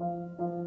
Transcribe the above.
Música